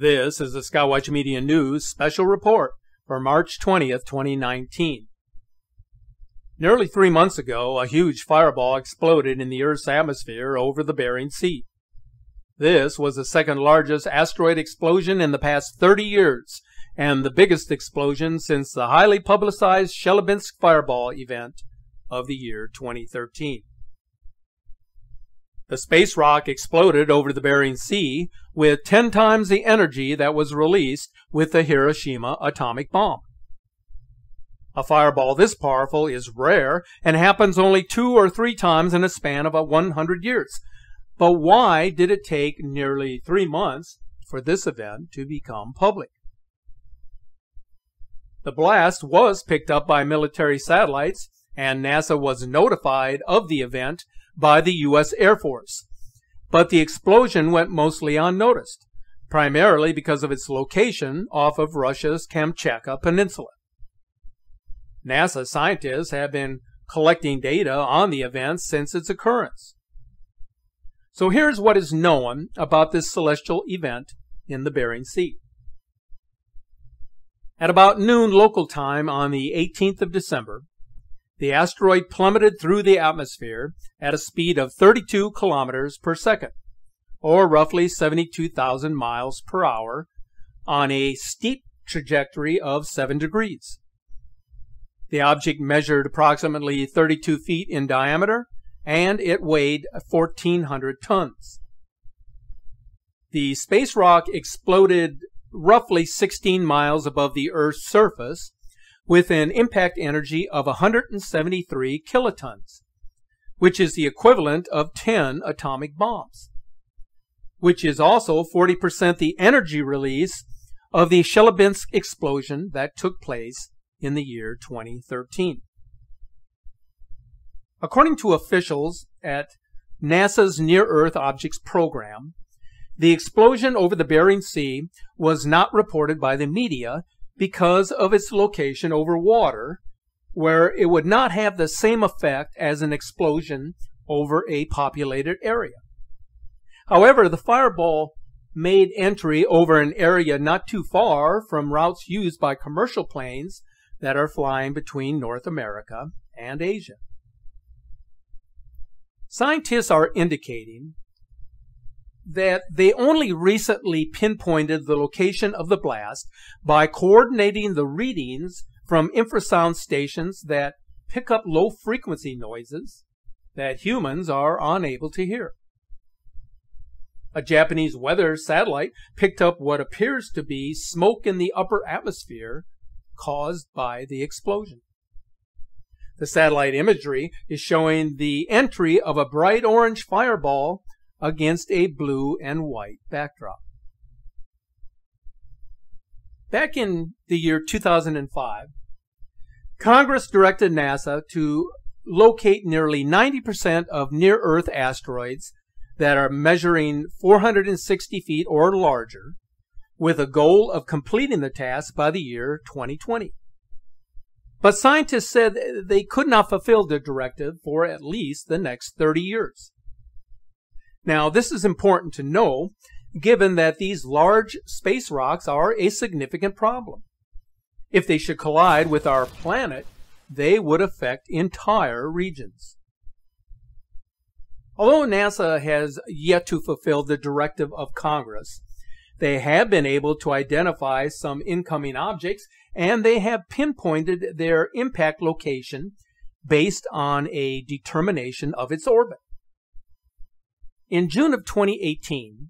This is the Skywatch Media News special report for March 20th, 2019. Nearly three months ago, a huge fireball exploded in the Earth's atmosphere over the Bering Sea. This was the second largest asteroid explosion in the past 30 years and the biggest explosion since the highly publicized Chelyabinsk fireball event of the year 2013. The space rock exploded over the Bering Sea with 10 times the energy that was released with the Hiroshima atomic bomb. A fireball this powerful is rare and happens only two or three times in a span of 100 years. But why did it take nearly three months for this event to become public? The blast was picked up by military satellites, and NASA was notified of the event by the U.S. Air Force. But the explosion went mostly unnoticed, primarily because of its location off of Russia's Kamchatka Peninsula. NASA scientists have been collecting data on the event since its occurrence. So here's what is known about this celestial event in the Bering Sea. At about noon local time on the 18th of December, the asteroid plummeted through the atmosphere at a speed of 32 kilometers per second, or roughly 72,000 miles per hour, on a steep trajectory of 7 degrees. The object measured approximately 32 feet in diameter, and it weighed 1,400 tons. The space rock exploded roughly 16 miles above the Earth's surface with an impact energy of 173 kilotons, which is the equivalent of 10 atomic bombs, which is also 40% the energy release of the Chelyabinsk explosion that took place in the year 2013. According to officials at NASA's Near Earth Objects Program, the explosion over the Bering Sea was not reported by the media because of its location over water, where it would not have the same effect as an explosion over a populated area. However, the fireball made entry over an area not too far from routes used by commercial planes that are flying between North America and Asia. Scientists are indicating that they only recently pinpointed the location of the blast by coordinating the readings from infrasound stations that pick up low frequency noises that humans are unable to hear. A Japanese weather satellite picked up what appears to be smoke in the upper atmosphere caused by the explosion. The satellite imagery is showing the entry of a bright orange fireball against a blue and white backdrop. Back in the year 2005, Congress directed NASA to locate nearly 90% of near Earth asteroids that are measuring 460 feet or larger, with a goal of completing the task by the year 2020. But scientists said they could not fulfill the directive for at least the next 30 years. Now, this is important to know given that these large space rocks are a significant problem. If they should collide with our planet, they would affect entire regions. Although NASA has yet to fulfill the directive of Congress, they have been able to identify some incoming objects and they have pinpointed their impact location based on a determination of its orbit. In June of 2018,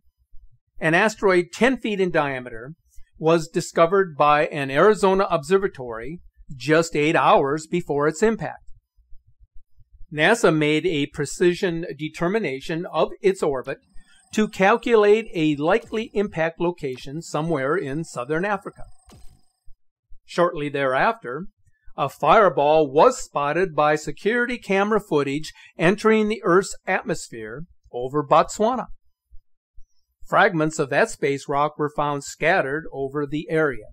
an asteroid 10 feet in diameter was discovered by an Arizona observatory just eight hours before its impact. NASA made a precision determination of its orbit to calculate a likely impact location somewhere in southern Africa. Shortly thereafter, a fireball was spotted by security camera footage entering the Earth's atmosphere over Botswana. Fragments of that space rock were found scattered over the area.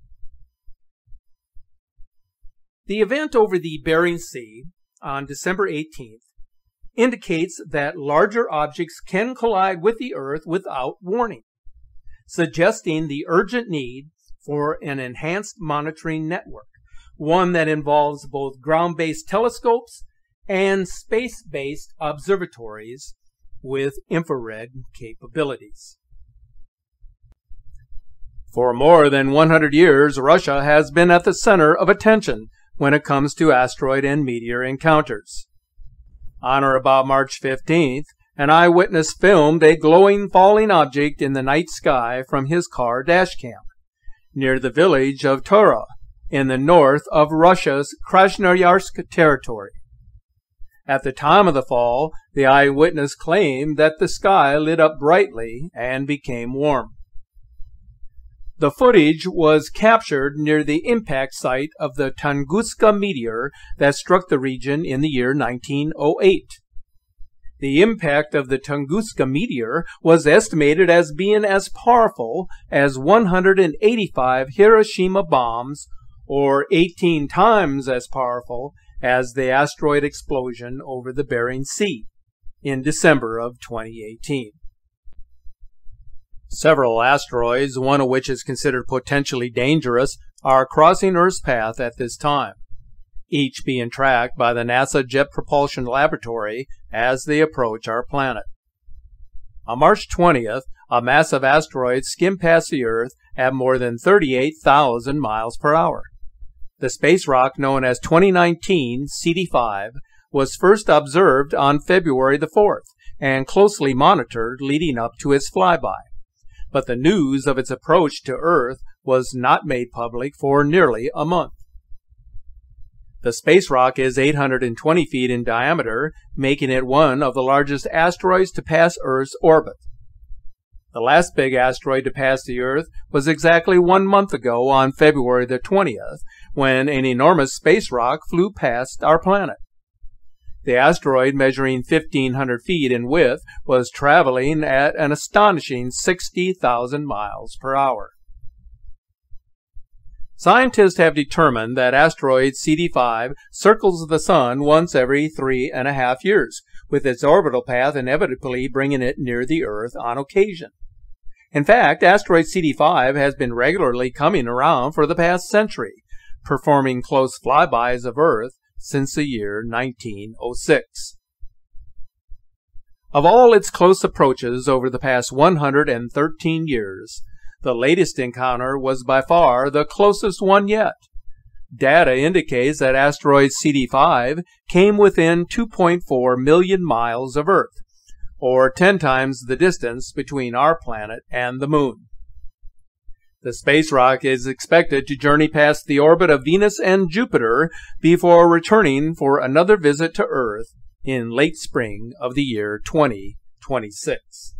The event over the Bering Sea on December 18th indicates that larger objects can collide with the Earth without warning. suggesting the urgent need for an enhanced monitoring network, one that involves both ground based telescopes and space based observatories with infrared capabilities. For more than 100 years, Russia has been at the center of attention when it comes to asteroid and meteor encounters. On or about March 15th, an eyewitness filmed a glowing falling object in the night sky from his car dashcam near the village of Tura in the north of Russia's Krasnoyarsk territory. At the time of the fall, the eyewitness claimed that the sky lit up brightly and became warm. The footage was captured near the impact site of the Tunguska meteor that struck the region in the year 1908. The impact of the Tunguska meteor was estimated as being as powerful as 185 Hiroshima bombs, or 18 times as powerful as the asteroid explosion over the Bering Sea in December of 2018. Several asteroids, one of which is considered potentially dangerous, are crossing Earth's path at this time, each being tracked by the NASA Jet Propulsion Laboratory as they approach our planet. On March 20th, a massive asteroid skimmed past the Earth at more than 38,000 miles per hour. The space rock known as 2019 CD5 was first observed on February the 4th and closely monitored leading up to its flyby but the news of its approach to Earth was not made public for nearly a month. The space rock is 820 feet in diameter, making it one of the largest asteroids to pass Earth's orbit. The last big asteroid to pass the Earth was exactly one month ago on February the 20th, when an enormous space rock flew past our planet. The asteroid, measuring 1,500 feet in width, was traveling at an astonishing 60,000 miles per hour. Scientists have determined that asteroid CD5 circles the Sun once every three and a half years, with its orbital path inevitably bringing it near the Earth on occasion. In fact, asteroid CD5 has been regularly coming around for the past century, performing close flybys of Earth since the year 1906. Of all its close approaches over the past 113 years, the latest encounter was by far the closest one yet. Data indicates that asteroid CD5 came within 2.4 million miles of Earth, or 10 times the distance between our planet and the Moon. The space rock is expected to journey past the orbit of Venus and Jupiter before returning for another visit to Earth in late spring of the year 2026.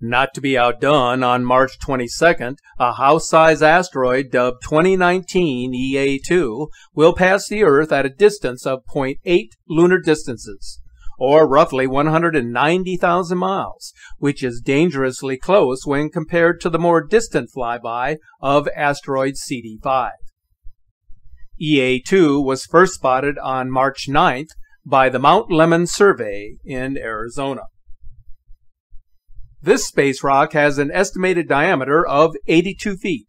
Not to be outdone, on March 22nd, a house-size asteroid dubbed 2019 EA2 will pass the Earth at a distance of 0.8 lunar distances or roughly 190,000 miles, which is dangerously close when compared to the more distant flyby of asteroid CD5. EA2 was first spotted on March 9th by the Mount Lemmon survey in Arizona. This space rock has an estimated diameter of 82 feet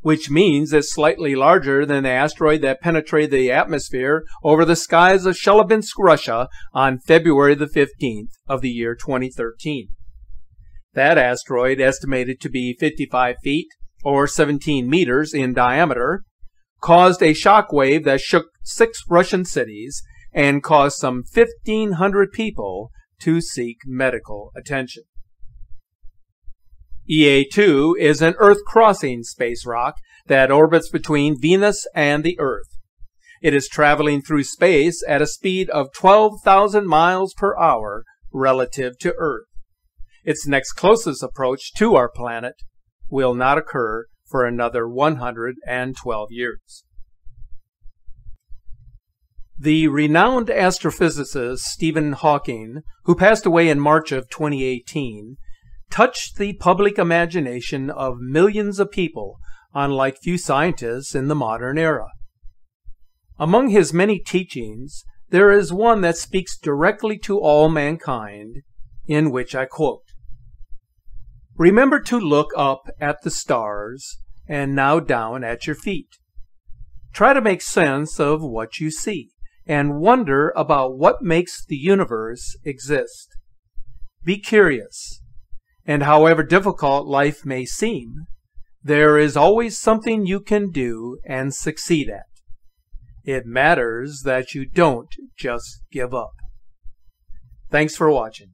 which means it's slightly larger than the asteroid that penetrated the atmosphere over the skies of Chelyabinsk, Russia on February the 15th of the year 2013. That asteroid, estimated to be 55 feet or 17 meters in diameter, caused a shock wave that shook six Russian cities and caused some 1,500 people to seek medical attention. EA2 is an Earth-crossing space rock that orbits between Venus and the Earth. It is traveling through space at a speed of 12,000 miles per hour relative to Earth. Its next closest approach to our planet will not occur for another 112 years. The renowned astrophysicist Stephen Hawking, who passed away in March of 2018, touched the public imagination of millions of people unlike few scientists in the modern era. Among his many teachings, there is one that speaks directly to all mankind, in which I quote Remember to look up at the stars and now down at your feet. Try to make sense of what you see and wonder about what makes the universe exist. Be curious, and however difficult life may seem, there is always something you can do and succeed at. It matters that you don't just give up. Thanks for watching.